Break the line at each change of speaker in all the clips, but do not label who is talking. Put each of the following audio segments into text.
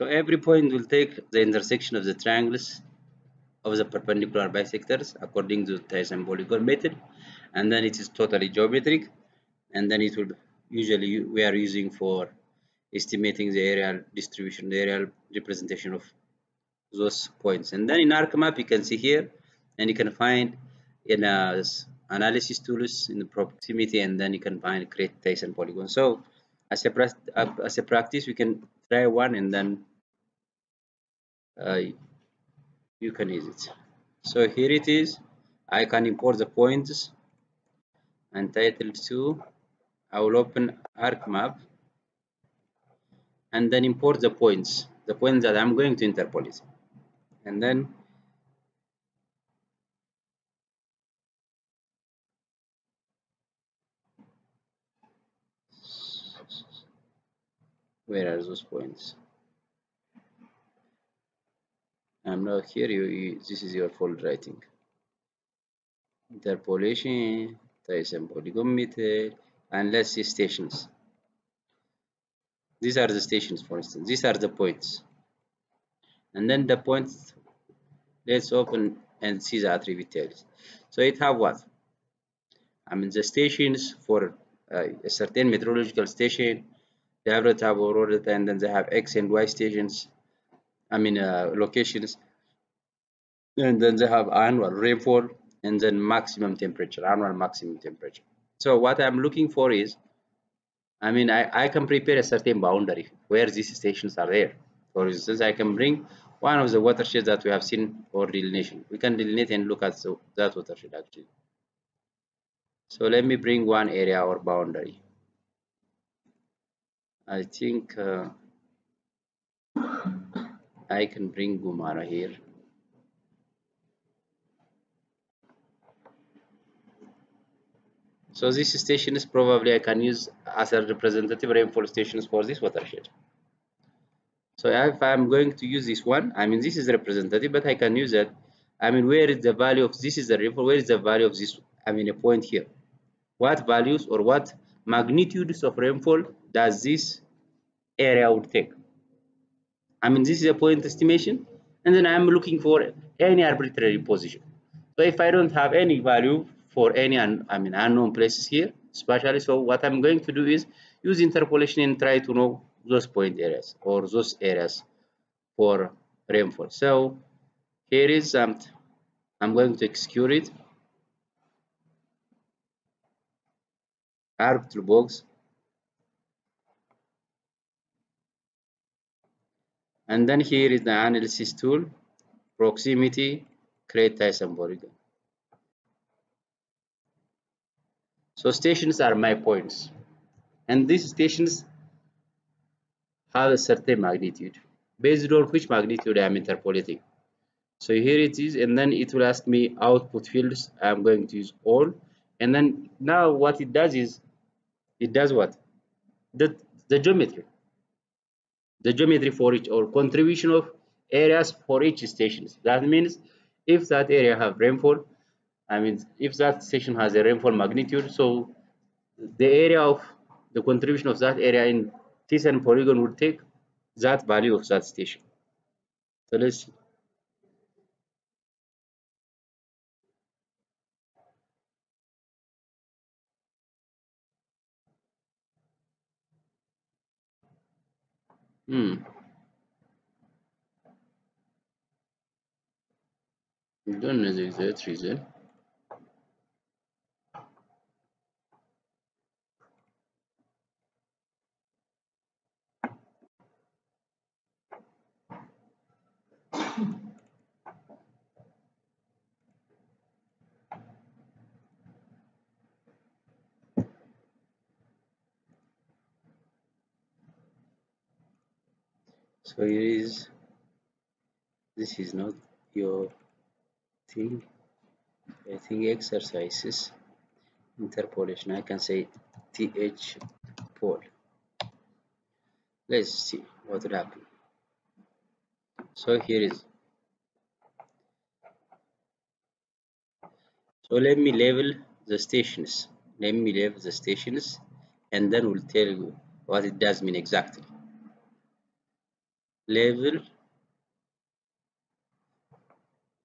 So every point will take the intersection of the triangles of the perpendicular bisectors according to the Thiessen polygon method and then it is totally geometric and then it will usually we are using for estimating the areal distribution the areal representation of those points. And then in ArcMap you can see here and you can find in a analysis tools in the proximity and then you can find create Thiessen polygon. So as a, as a practice we can try one and then Uh, you can use it. So here it is. I can import the points. And title to I will open ArcMap and then import the points the points that I'm going to interpolate and then where are those points I'm now here you, you this is your fold writing. Interpolation Thiessen polygon method and let's see stations. These are the stations for instance. These are the points. And then the points let's open and see the attribute tables so it have what? I mean the stations for uh, a certain meteorological station they have the tab data and then they have x and y stations I mean uh, locations. And then they have annual rainfall and then maximum temperature annual maximum temperature. So what I'm looking for is I mean I, I can prepare a certain boundary where these stations are there. For instance I can bring one of the watersheds that we have seen for delineation. We can delineate and look at the, that watershed actually. So let me bring one area or boundary. I think uh, I can bring Gumara here So this station is probably I can use as a representative rainfall stations for this watershed. So if I'm going to use this one, I mean this is representative, but I can use that. I mean where is the value of this is the rainfall, where is the value of this, I mean a point here. What values or what magnitudes of rainfall does this area would take? I mean this is a point estimation and then I'm looking for any arbitrary position. So if I don't have any value for any I mean unknown places here especially so what I'm going to do is use interpolation and try to know those point areas or those areas for rainfall. So here is um, I'm going to execute it. Arc toolbox and then here is the analysis tool proximity create Thiessen polygon So stations are my points. And these stations have a certain magnitude based on which magnitude I am interpolating. So here it is and then it will ask me output fields. I am going to use all. And then now what it does is it does what? The, the geometry. The geometry for each or contribution of areas for each stations. That means if that area have rainfall, I mean, if that station has a rainfall magnitude, so the area of the contribution of that area in Thiessen polygon would take that value of that station. So let's We don't know the exact reason. So here is this is not your thing. I think exercises interpolation I can say th pole. Let's see what will happen. So here is. So let me label the stations. Let me label the stations and then we'll tell you what it does mean exactly level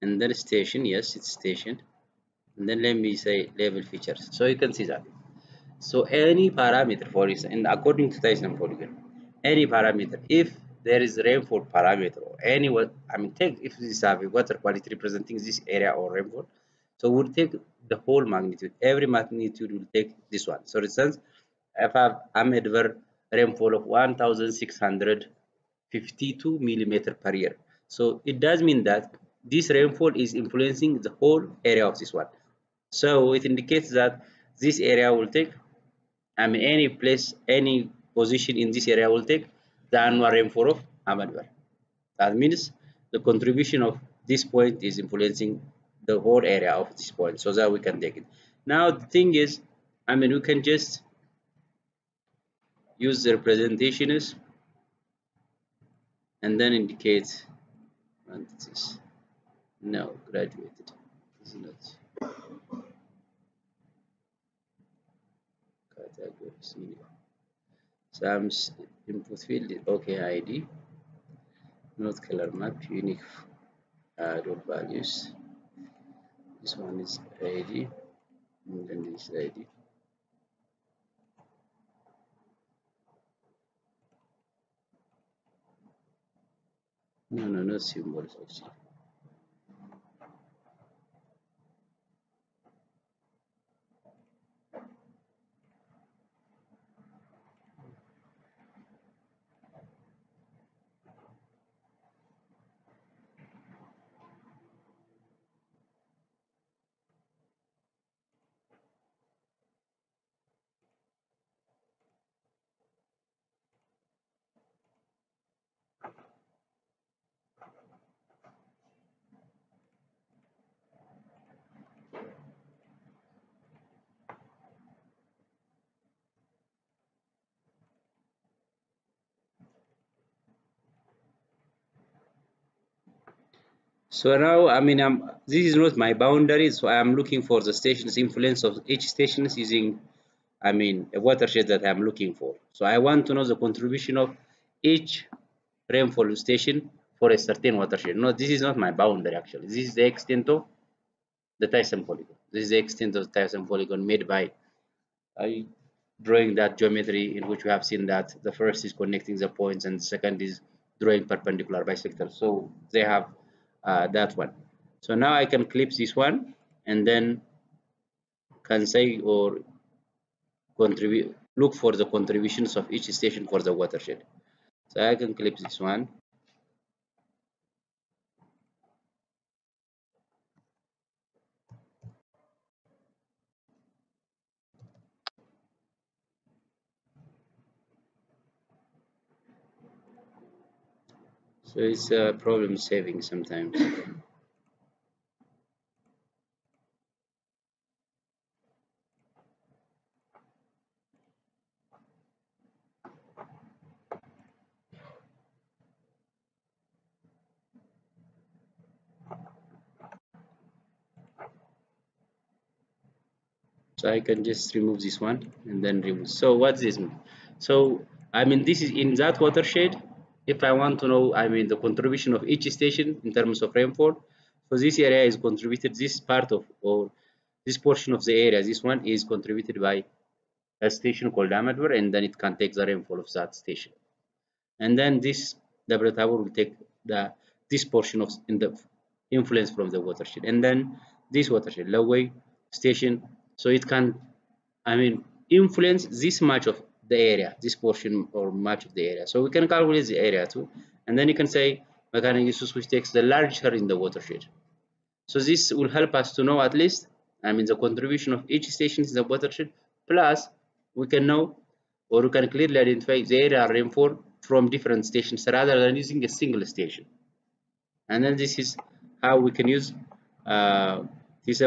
and then station yes it's station. And then let me say level features. So you can see that. So any parameter for instance and according to Thiessen polygon any parameter if there is rainfall parameter or any what I mean take if this have a water quality representing this area or rainfall so we'll take the whole magnitude. Every magnitude will take this one. So for instance if I have Ahmedabad rainfall of 1652 millimeter per year. So it does mean that this rainfall is influencing the whole area of this one. So it indicates that this area will take I mean any place any position in this area will take the annual rainfall of Ahmedabad that means the contribution of this point is influencing the whole area of this point so that we can take it. Now the thing is I mean we can just use the representation is and then indicate this no graduated. This is not categories some input field okay id not color map unique uh, values. This one is id and then this id no no no symbols actually So now, I mean, I'm, this is not my boundary, so I am looking for the station's influence of each station using, I mean, a watershed that I'm looking for. So I want to know the contribution of each rainfall station for a certain watershed. No, this is not my boundary actually. This is the extent of the Thiessen polygon. This is the extent of the Thiessen polygon made by I drawing that geometry in which we have seen that the first is connecting the points and the second is drawing perpendicular bisector. So they have uh, that one. So now I can clip this one and then can say or contribute look for the contributions of each station for the watershed. So I can clip this one so it's a problem saving sometimes. So I can just remove this one and then remove. So what's this so I mean this is in that watershed if I want to know I mean the contribution of each station in terms of rainfall so this area is contributed this part of or this portion of the area this one is contributed by a station called Ahmedabad and then it can take the rainfall of that station. And then this Debre Tabor will take the this portion of in the influence from the watershed. And then this watershed Lowey station so it can I mean influence this much of the area this portion or much of the area. So we can calculate the area too. And then you can say mechanic use which takes the larger in the watershed. So this will help us to know at least I mean the contribution of each station in the watershed plus we can know or we can clearly identify the area rainfall from different stations rather than using a single station. And then this is how we can use uh,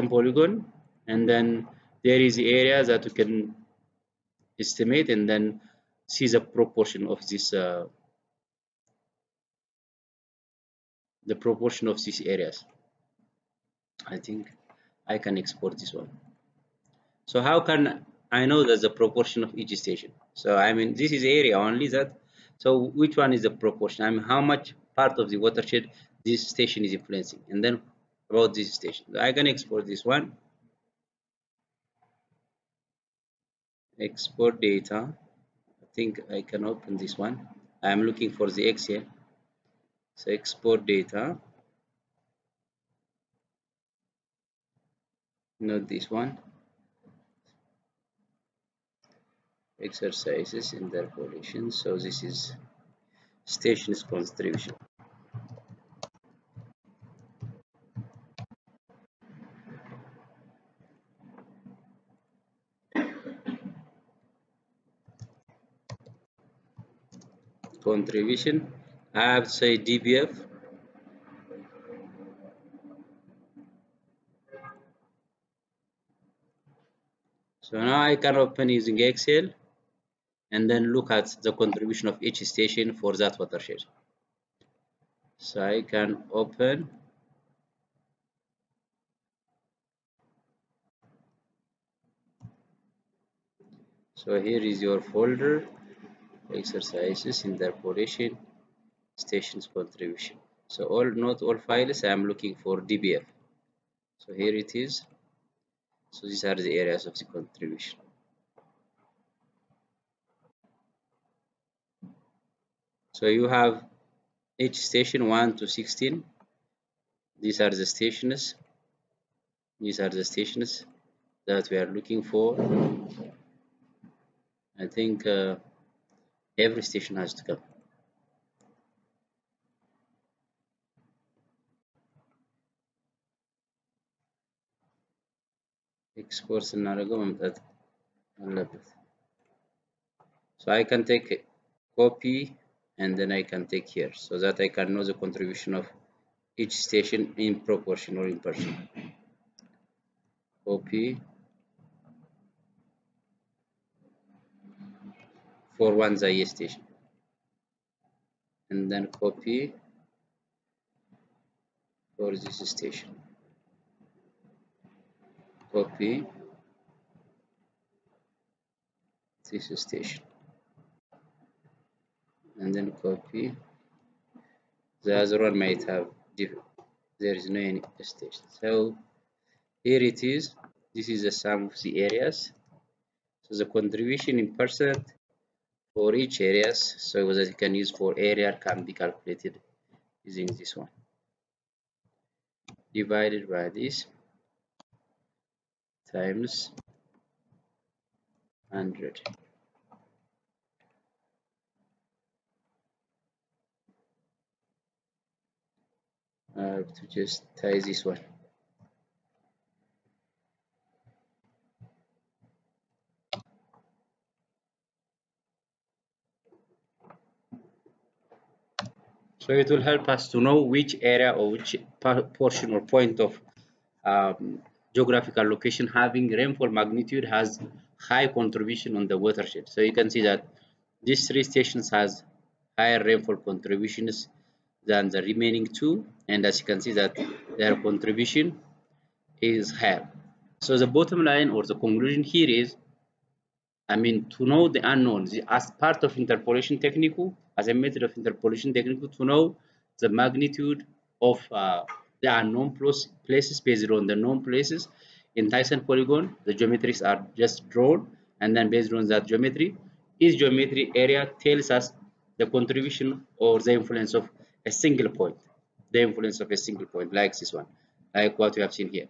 polygon. And then there is the area that we can estimate and then see the proportion of this uh, the proportion of these areas I think I can export this one so how can I know that the proportion of each station so I mean this is area only that So which one is the proportion? I mean, how much part of the watershed this station is influencing, and then about this station. So I can export this one. Export data. I think I can open this one. I am looking for the Excel. So export data. Not this one. exercises in their interpolation so this is stations contribution contribution. I have say DBF so now I can open using Excel and then look at the contribution of each station for that watershed. So I can open. So here is your folder exercises in their interpolation stations contribution. So all not all files I am looking for DBF so here it is. So these are the areas of the contribution. So you have each station 1 to 16 these are the stations. These are the stations that we are looking for. I think uh, every station has to go. Exports narrative so I can take copy and then I can take here so that I can know the contribution of each station in proportion or in person copy. For one Zaire station. And then copy for this station. Copy this station. And then copy. The other one might have different there is no any station. So here it is. This is the sum of the areas. So the contribution in percent for each areas. So it was that you can use for area can be calculated using this one. Divided by this times 100 uh, to just tie this one so it will help us to know which area or which portion or point of um, geographical location having rainfall magnitude has high contribution on the watershed. So you can see that these three stations has higher rainfall contributions than the remaining two. And as you can see that their contribution is higher. So the bottom line or the conclusion here is I mean to know the unknowns as part of interpolation technique as a method of interpolation technique to know the magnitude of uh, the unknown places based on the known places in Thiessen polygon the geometries are just drawn and then based on that geometry each geometry area tells us the contribution or the influence of a single point, the influence of a single point, like this one, like what we have seen here.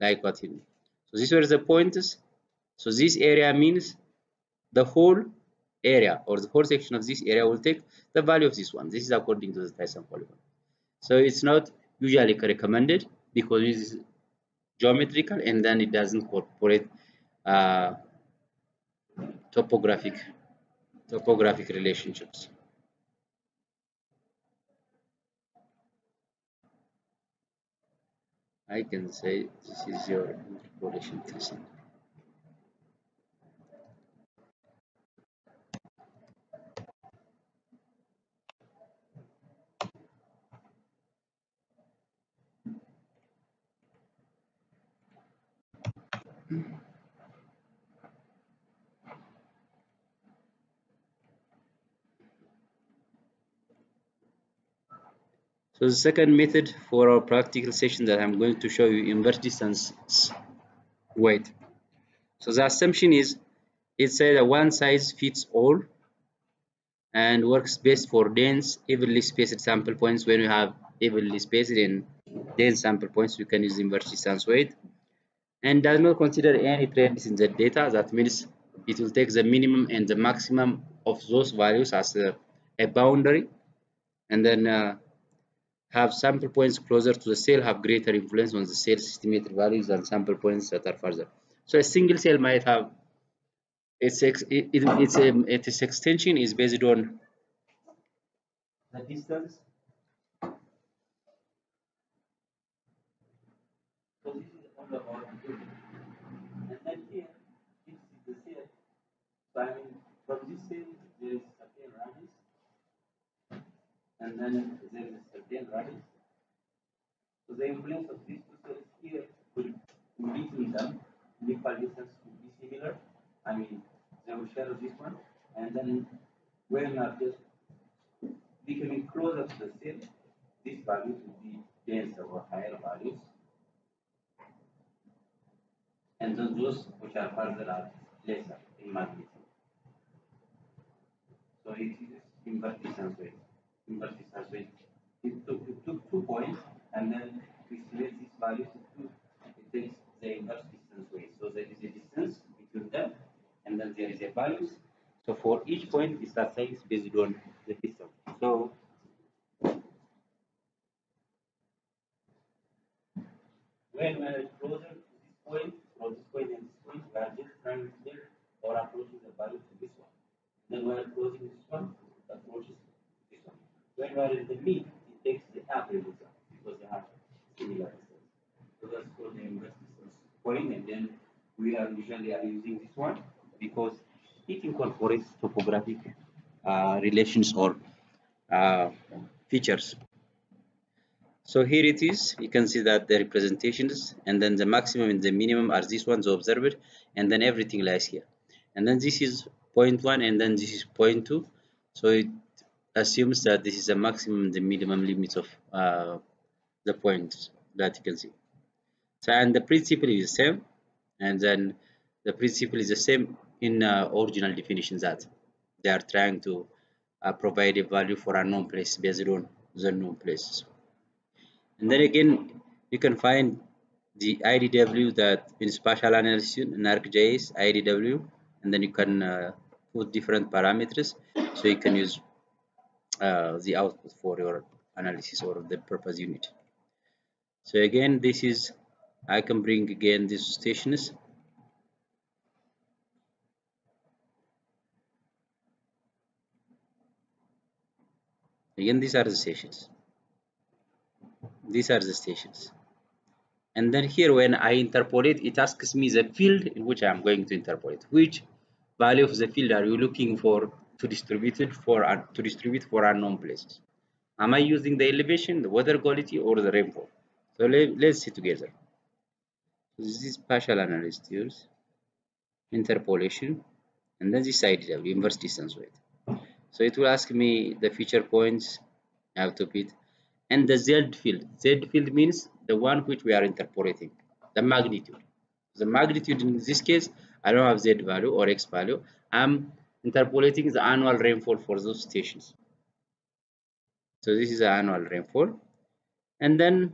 Like what here. So these were the points. So this area means the whole area or the whole section of this area will take the value of this one. This is according to the Thiessen polygon. So it's not usually recommended because it is geometrical and then it doesn't incorporate uh, topographic topographic relationships. I can say this is your interpolation thesis. So the second method for our practical session that I'm going to show you inverse distance weight. So the assumption is it says that one size fits all and works best for dense evenly spaced sample points. When you have evenly spaced and dense sample points you can use inverse distance weight. And does not consider any trends in the data. That means it will take the minimum and the maximum of those values as a, a boundary. And then uh, have sample points closer to the cell have greater influence on the cell's estimated values than sample points that are further. So a single cell might have its ex, it, it, its um, its extension is based on the distance. So this is and then here this is the cell. So I mean from this cell there is certain radius and then there is certain radius. So the influence of these two cells here will between them, the equal distance will be similar. I mean they will share this one and then when are just becoming closer to the cell, these values will be denser or higher values. And then those which are further are lesser in magnitude. So it is distance weight. Inverse distance weight. It took, it took two points and then we select these values to it takes the inverse distance weight. So there is a distance between them and then there is a values. So for each point is assigned based on the distance. So when we are closer to this point, from this point and this point, we are just trying to or approaching the value to this one. Then we are closing this one, it approaches. When are in the mid, it takes the average result because they have similar. So that's called the distance point, and then we are usually are using this one because it incorporates topographic uh, relations or uh, features. So here it is, you can see that the representations and then the maximum and the minimum are these ones observed and then everything lies here. And then this is point one and then this is point two. So it assumes that this is the maximum the minimum limits of uh, the points that you can see. So and the principle is the same and then the principle is the same in uh, original definitions that they are trying to uh, provide a value for a known place based on the known places and then again you can find the IDW that in spatial analysis in ArcGIS IDW and then you can uh, put different parameters so you can use uh, the output for your analysis or the purpose unit. So again this is I can bring again these stations again these are the stations. These are the stations. And then here when I interpolate it asks me the field in which I am going to interpolate. Which value of the field are you looking for to distribute it for uh, to distribute for unknown places am I using the elevation the weather quality or the rainfall so let, let's see together this is spatial analysis use interpolation and then this IDW inverse distance weight so it will ask me the feature points I have to and the Z field. Z field means the one which we are interpolating, the magnitude. The magnitude in this case, I don't have Z value or X value. I'm interpolating the annual rainfall for those stations. So this is the annual rainfall. And then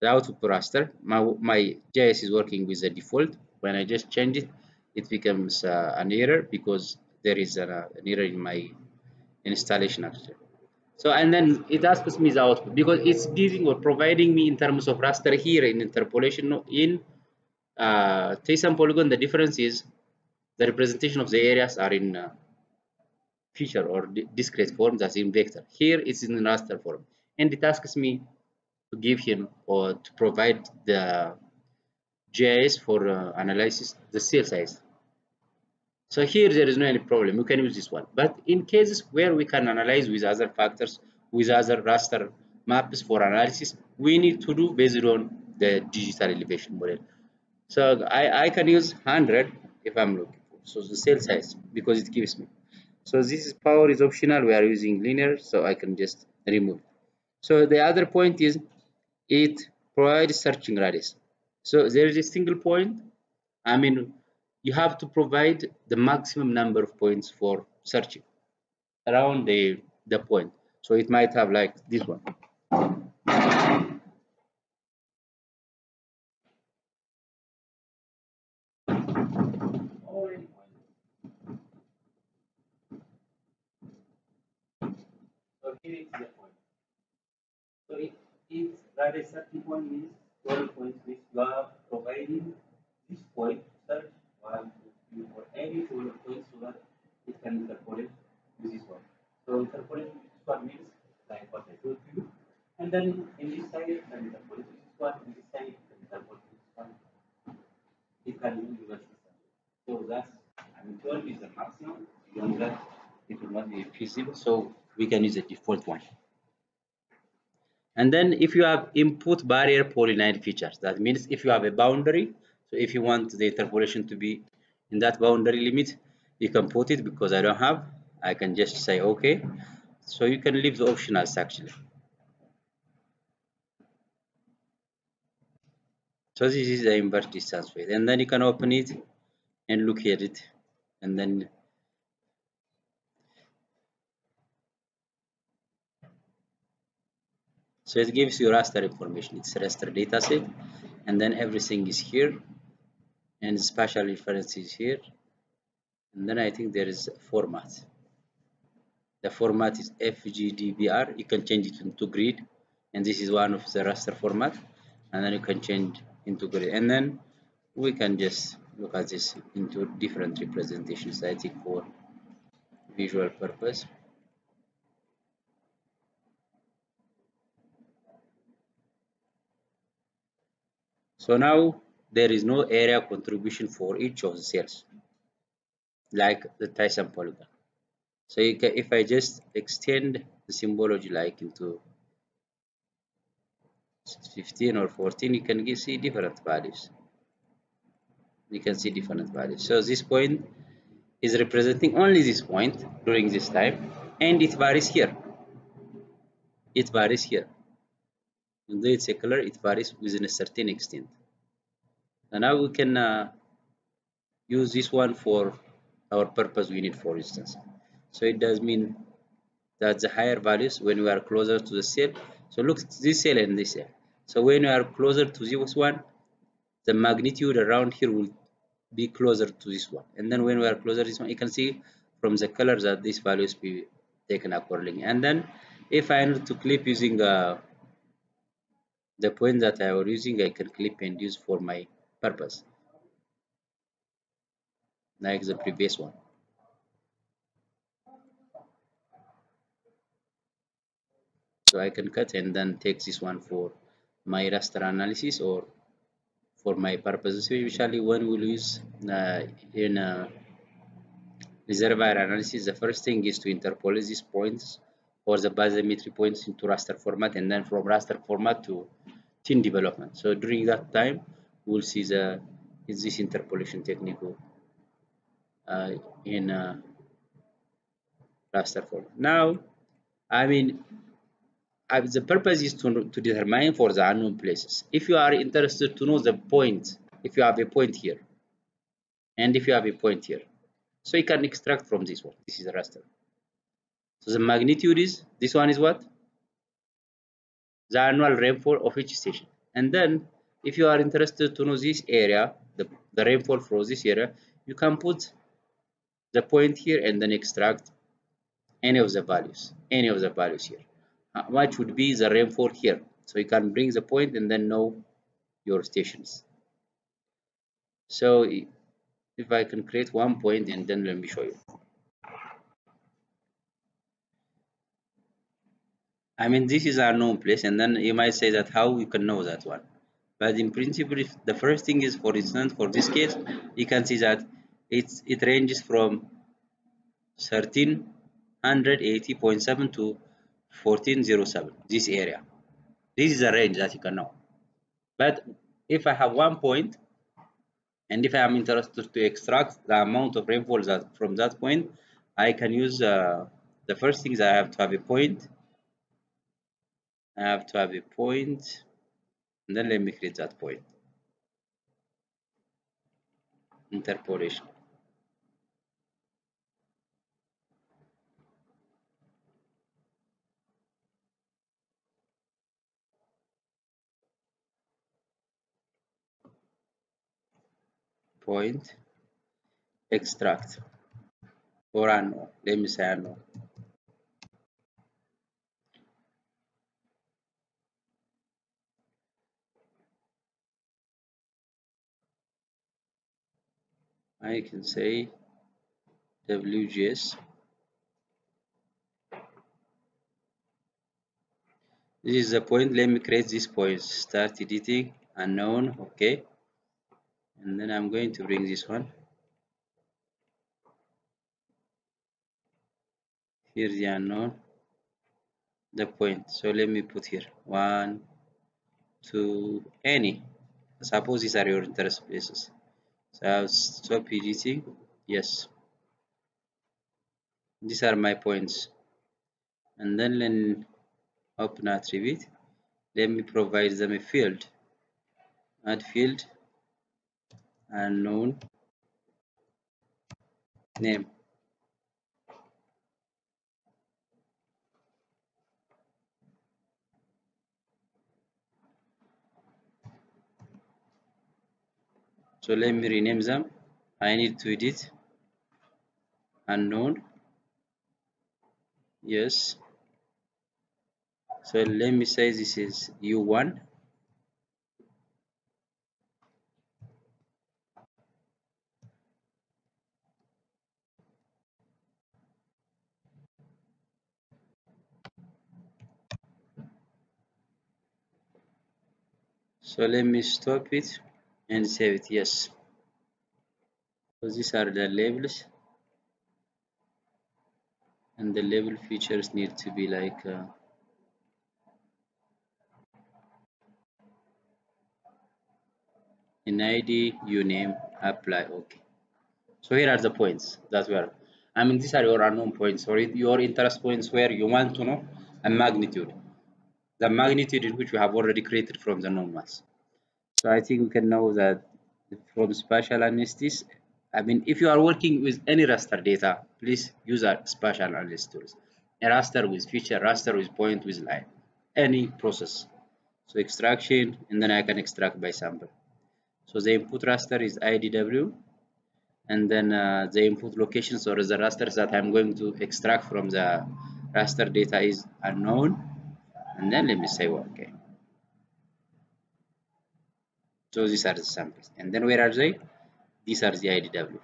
the output raster, my, my GIS is working with the default. When I just change it, it becomes uh, an error because there is an, uh, an error in my installation actually so and then it asks me the output because it's giving or providing me in terms of raster here in interpolation in uh, Thiessen polygon the difference is the representation of the areas are in uh, feature or discrete form that's in vector here it's in raster form and it asks me to give him or to provide the GIS for uh, analysis the cell size so here there is no any problem, we can use this one. But in cases where we can analyze with other factors, with other raster maps for analysis, we need to do based on the digital elevation model. So I, I can use 100 if I'm looking. So the cell size, because it gives me. So this is power is optional, we are using linear, so I can just remove. so the other point is it provides searching radius. So there is a single point. I mean you have to provide the maximum number of points for searching around the the point. So it might have like this one here is the point. So if, is certain point means 12 points which you are providing this point one, two, three, for any 12 points so that it can interpolate with this one. So interpolate with this one means like what I told you. And then in this side it can interpolate with this one, in this side it can interpolate with this one. It can do reverse So that's I mean 12 is the maximum. Beyond that it will not be feasible. So we can use the default one. And then if you have input barrier polyline features, that means if you have a boundary, so if you want the interpolation to be in that boundary limit, you can put it because I don't have, I can just say okay. So you can leave the optionals actually. So this is the inverse distance weight and then you can open it and look at it and then So it gives you raster information. It's raster dataset, and then everything is here, and spatial reference is here, and then I think there is format. The format is FGDBR. You can change it into grid, and this is one of the raster format, and then you can change into grid, and then we can just look at this into different representations. I think for visual purpose. So now there is no area contribution for each of the cells, like the Thiessen polygon. So can, if I just extend the symbology like into 15 or 14, you can see different values. You can see different values. So this point is representing only this point during this time, and it varies here. It varies here. It's a color, it varies within a certain extent. And now we can uh, use this one for our purpose we need, for instance. So it does mean that the higher values when we are closer to the cell. So look this cell and this cell. So when we are closer to this one, the magnitude around here will be closer to this one. And then when we are closer to this one, you can see from the colors that these values be taken accordingly. And then if I need to clip using uh, the point that I was using I can clip and use for my purpose. Like the previous one. So I can cut and then take this one for my raster analysis or for my purposes usually when we use uh, in a reservoir analysis the first thing is to interpolate these points or the bathymetry points into raster format and then from raster format to tin development. So during that time, we'll see the is this interpolation technique uh, in uh, raster format. Now, I mean, uh, the purpose is to, to determine for the unknown places. If you are interested to know the point, if you have a point here, and if you have a point here, so you can extract from this one. This is a raster. So the magnitude is, this one is what? The annual rainfall of each station. And then if you are interested to know this area, the, the rainfall for this area, you can put the point here and then extract any of the values, any of the values here. How much would be the rainfall here? So you can bring the point and then know your stations. So if I can create one point and then let me show you. I mean, this is our known place, and then you might say that how you can know that one. But in principle, if the first thing is, for instance, for this case, you can see that it's it ranges from 1380.7 to 1407. This area, this is a range that you can know. But if I have one point, and if I am interested to extract the amount of rainfall that from that point, I can use uh, the first thing is I have to have a point I have to have a point and then let me create that point. Interpolation. Point. Extract. Or unknown let me say unknown I can say WGS this is the point. Let me create this point. Start editing. Unknown. Okay. And then I'm going to bring this one. Here the unknown. The point. So let me put here. One two any. Suppose these are your interest places so I'll stop editing yes. These are my points. And then let open attribute let me provide them a field. Add field. Unknown. Name so let me rename them I need to edit. Unknown. Yes. So let me say this is u1 so let me stop it and save it yes. So these are the labels. And the label features need to be like uh, in id you name apply okay. So here are the points that were i mean these are your unknown points or your interest points where you want to know a magnitude. The magnitude in which we have already created from the known mass so i think we can know that from spatial analysis i mean if you are working with any raster data please use a spatial analysis tools. A raster with feature raster with point with line. Any process. So extraction and then i can extract by sample. So the input raster is IDW and then uh, the input locations or the rasters that I'm going to extract from the raster data is unknown. And then let me say okay so these are the samples. And then where are they? These are the IDW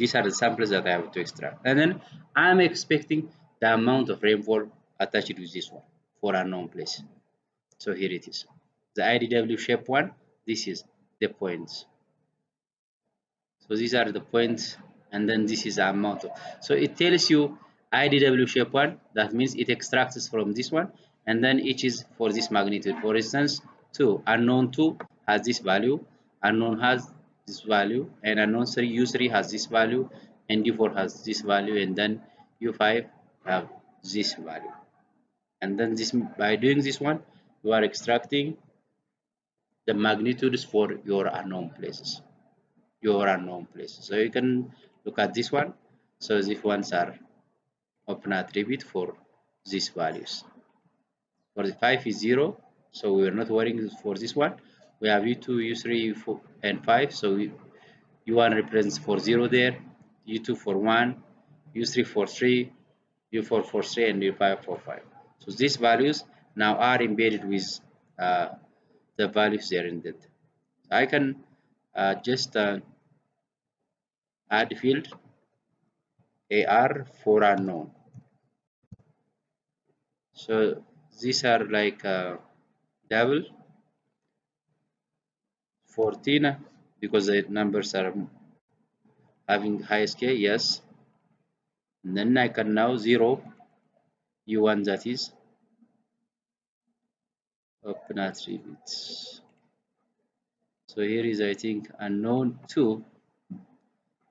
these are the samples that I have to extract. And then I'm expecting the amount of rainfall attached with this one for a known place. So here it is. The IDW shape one this is the points. So these are the points and then this is the amount of, so it tells you idw shape one that means it extracts from this one and then each is for this magnitude. For instance 2 unknown 2 has this value unknown has this value and unknown 3 u3 has this value and u4 has this value and then u5 have this value. And then this by doing this one you are extracting the magnitudes for your unknown places. Your unknown places. So you can look at this one. So these ones are open attribute for these values. For the 5 is 0 so we are not worrying for this one we have u2 u3 u4 and 5 so u1 represents for 0 there u2 for 1 u3 for 3 u4 for 3 and u5 for 5 so these values now are embedded with uh, the values there in that. I can uh, just uh, add field AR for unknown so these are like uh, double 14 because the numbers are having highest k yes. And then I can now 0 u1 that is open attributes. So here is I think unknown 2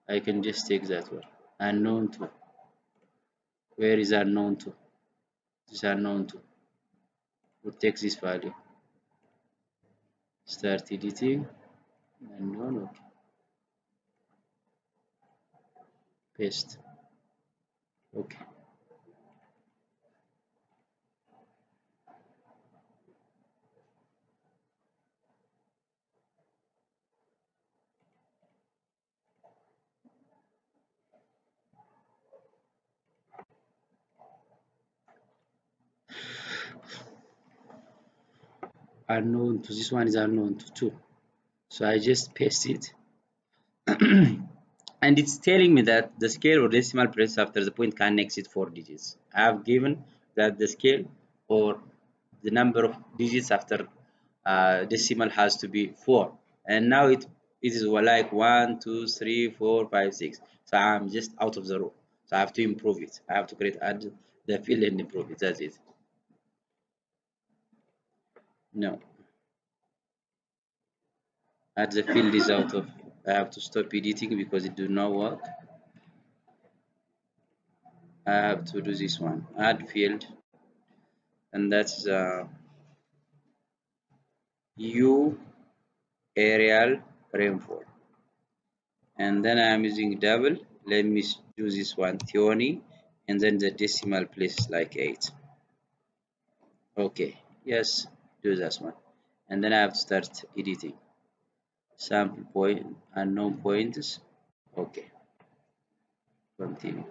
I can just take that one. Unknown 2 where is unknown 2 this unknown 2 would take this value start editing. Unknown okay paste. Okay unknown to this one is unknown to 2 so I just paste it. And it's telling me that the scale or decimal place after the point can exceed 4 digits. I have given that the scale or the number of digits after uh, decimal has to be 4 and now it it is like 1 2 3 4 5 6 so I'm just out of the row. So I have to improve it. I have to create add the field and improve it. That's it no. Add the field is out of I have to stop editing because it do not work. I have to do this one add field. And that's uh, U aerial rainfall. And then I am using double. Let me do this one 20 and then the decimal place like 8 okay. Yes do this one. And then I have to start editing. Sample point unknown points okay continue.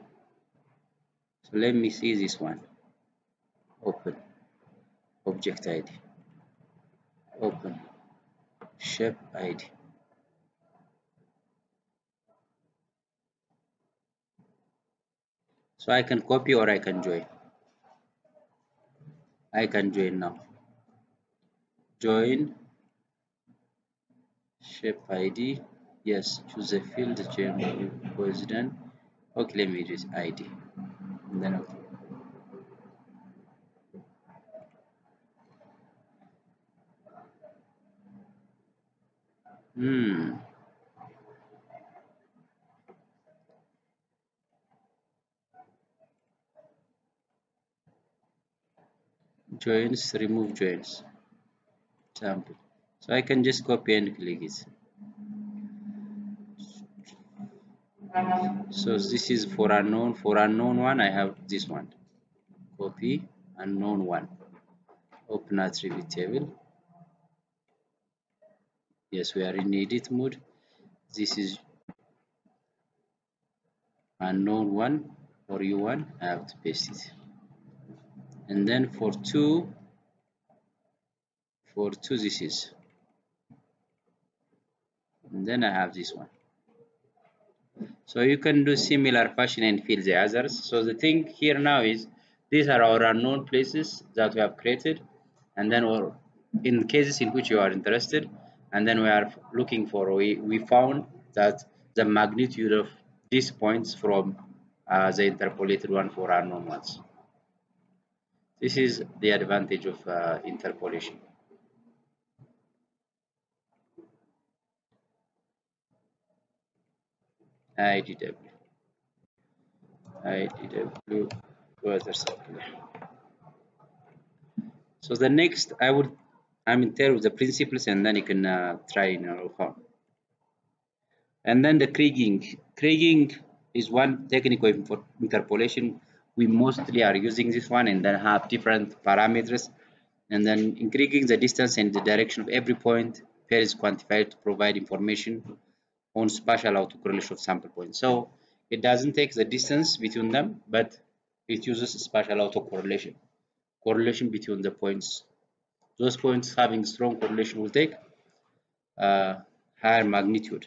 So let me see this one. Open. Object id open. Shape id so I can copy or I can join. I can join now join shape id yes choose a field chain president. Okay let me use id and then okay hmm. Joins remove joins sample so I can just copy and click it. So this is for unknown for unknown one I have this one. Copy unknown one. Open attribute table. Yes we are in edit mode. This is unknown one or u1 I have to paste it. And then for 2 for 2 this is and then I have this one. So you can do similar fashion and fill the others so the thing here now is these are our unknown places that we have created. And then or in cases in which you are interested and then we are looking for we, we found that the magnitude of these points from uh, the interpolated one for unknown ones. This is the advantage of uh, interpolation. IDW. IDW weather supply. So the next I would I'm in there with the principles and then you can uh, try in your home. And then the kriging. Kriging is one technique of interpolation we mostly are using this one and then have different parameters and then increasing the distance and the direction of every point pair is quantified to provide information on spatial autocorrelation of sample points. So it doesn't take the distance between them but it uses spatial autocorrelation correlation between the points. Those points having strong correlation will take uh, higher magnitude